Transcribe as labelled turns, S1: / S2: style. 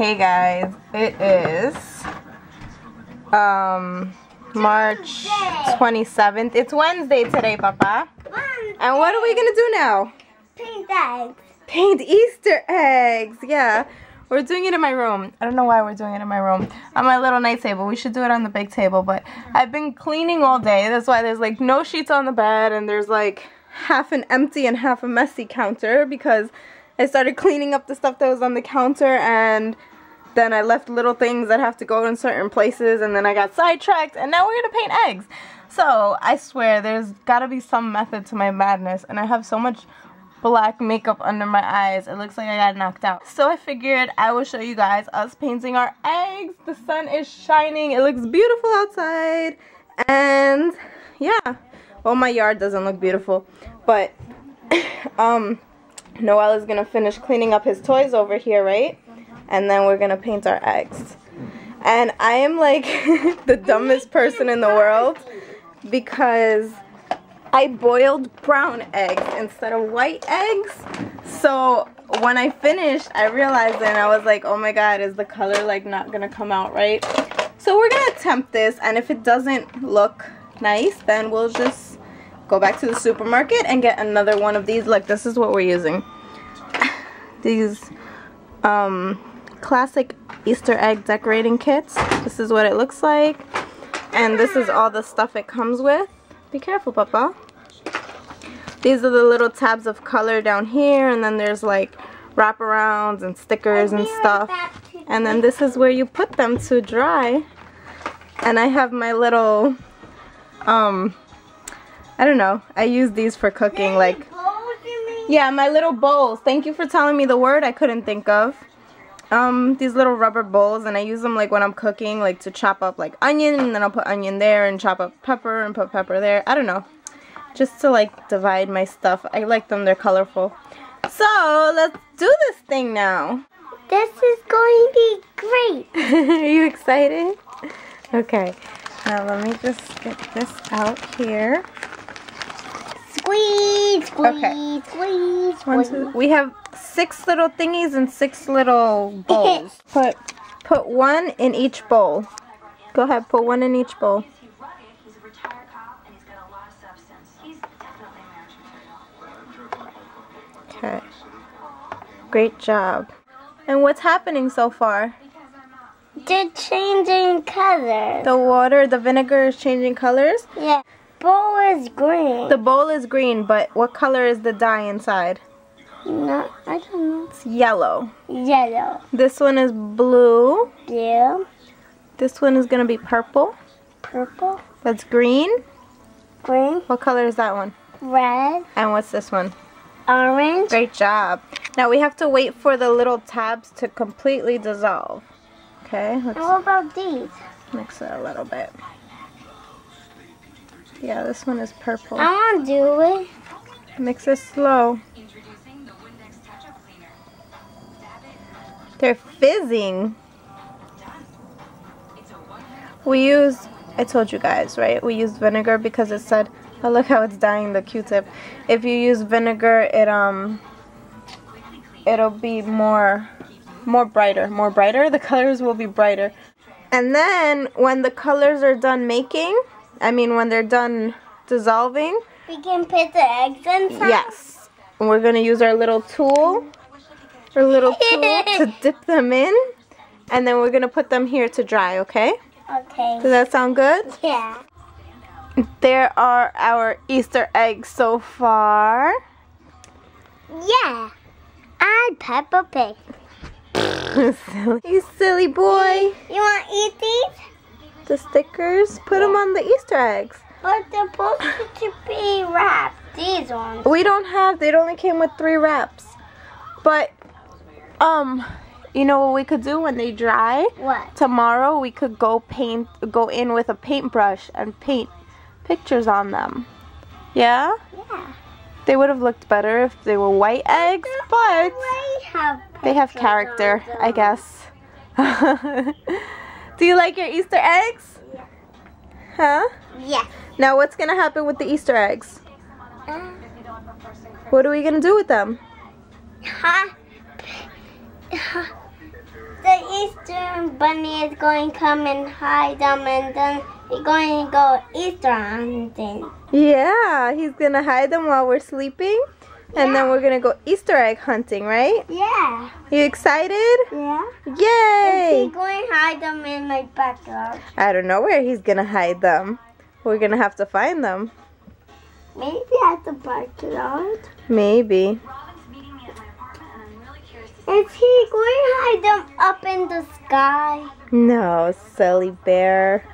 S1: Hey guys, it is um March 27th. It's Wednesday today, Papa. And what are we gonna do now?
S2: Paint eggs.
S1: Paint Easter eggs. Yeah. We're doing it in my room. I don't know why we're doing it in my room. On my little night table. We should do it on the big table, but I've been cleaning all day. That's why there's like no sheets on the bed and there's like half an empty and half a messy counter because I started cleaning up the stuff that was on the counter and then I left little things that have to go in certain places and then I got sidetracked and now we're gonna paint eggs. So I swear there's gotta be some method to my madness and I have so much black makeup under my eyes. It looks like I got knocked out. So I figured I will show you guys us painting our eggs. The sun is shining. It looks beautiful outside. And yeah. Well, my yard doesn't look beautiful. But um, Noel is going to finish cleaning up his toys over here, right? And then we're going to paint our eggs. And I am like the dumbest person in the world because I boiled brown eggs instead of white eggs. So when I finished, I realized and I was like, oh my god, is the color like not gonna come out right? So we're gonna attempt this and if it doesn't look nice, then we'll just go back to the supermarket and get another one of these. Look, this is what we're using. These um, classic Easter egg decorating kits. This is what it looks like. And this is all the stuff it comes with. Be careful, Papa. These are the little tabs of color down here, and then there's like wraparounds and stickers and stuff. And then this is where you put them to dry. And I have my little, um, I don't know. I use these for cooking, like, yeah, my little bowls. Thank you for telling me the word I couldn't think of. Um, these little rubber bowls, and I use them like when I'm cooking, like to chop up like onion, and then I'll put onion there, and chop up pepper, and put pepper there. I don't know just to like divide my stuff. I like them, they're colorful. So let's do this thing now.
S2: This is going to be great.
S1: Are you excited? Okay, now let me just get this out here.
S2: Squeeze, squeeze,
S1: Okay.
S2: squeeze, squeeze.
S1: two, we have six little thingies and six little bowls. put put one in each bowl. Go ahead, put one in each bowl.
S3: He's rugged, he's a retired cop, and he's got a lot of substance. He's definitely marriage material.
S1: Okay. Great job. And what's happening so far?
S2: They're changing color.
S1: The water, the vinegar is changing colors.
S2: Yeah. Bowl is green.
S1: The bowl is green, but what color is the dye inside?
S2: no, I don't know.
S1: It's yellow.
S2: Yellow.
S1: This one is blue.
S2: Blue.
S1: This one is going to be purple.
S2: Purple.
S1: That's green.
S2: Green.
S1: What color is that one?
S2: Red.
S1: And what's this one?
S2: Orange.
S1: Great job. Now we have to wait for the little tabs to completely dissolve. Okay,
S2: And
S1: let's
S2: what about these?
S1: mix it a little bit. Yeah, this one is purple.
S2: I want to do it.
S1: Mix it slow.
S3: Introducing the Windex Touch-Up Cleaner.
S1: They're fizzing.
S3: done. It's a one
S1: We use, I told you guys, right? We use vinegar because it said, oh look how it's dyeing the Q-tip. If you use vinegar, it um, it'll be more, more brighter, more brighter. The colors will be brighter. And then when the colors are done making, I mean when they're done dissolving,
S2: We can put the eggs inside.
S1: yes, And we're gonna use our little tool, our little tool to dip them in, and then we're gonna put them here to dry. Okay?
S2: Okay.
S1: Does that sound good?
S2: Yeah.
S1: There are our Easter eggs so far.
S2: Yeah. I'm Peppa Pig.
S1: silly. You silly boy.
S2: You want to eat these?
S1: The stickers, put them on the Easter eggs.
S2: But they're supposed to be wrapped. These ones.
S1: We don't have, they only came with three wraps. But, um, you know what we could do when they dry?
S2: What?
S1: Tomorrow we could go paint, go in with a paintbrush and paint pictures on them. Yeah?
S2: Yeah.
S1: They would have looked better if they were white eggs, but
S2: They have
S1: they have character, I guess. Do you like your Easter eggs? Yeah. Huh?
S2: Yeah.
S1: Now what's gonna happen with the Easter eggs?
S2: Uh,
S1: What are we gonna do with them?
S2: huh? The Easter Bunny is going to come and hide them, and then we're going to go Easter hunting.
S1: Yeah, he's gonna hide them while we're sleeping. And then we're gonna go Easter egg hunting, right?
S2: Yeah.
S1: You excited?
S2: Yeah.
S1: Yay!
S2: Is he going to hide them in my backyard?
S1: I don't know where he's gonna hide them. We're gonna have to find them.
S2: Maybe at the backyard.
S1: Maybe.
S3: Robin's meeting me at my apartment, and I'm to see.
S2: Is he going to hide them up in the sky?
S1: No, silly bear.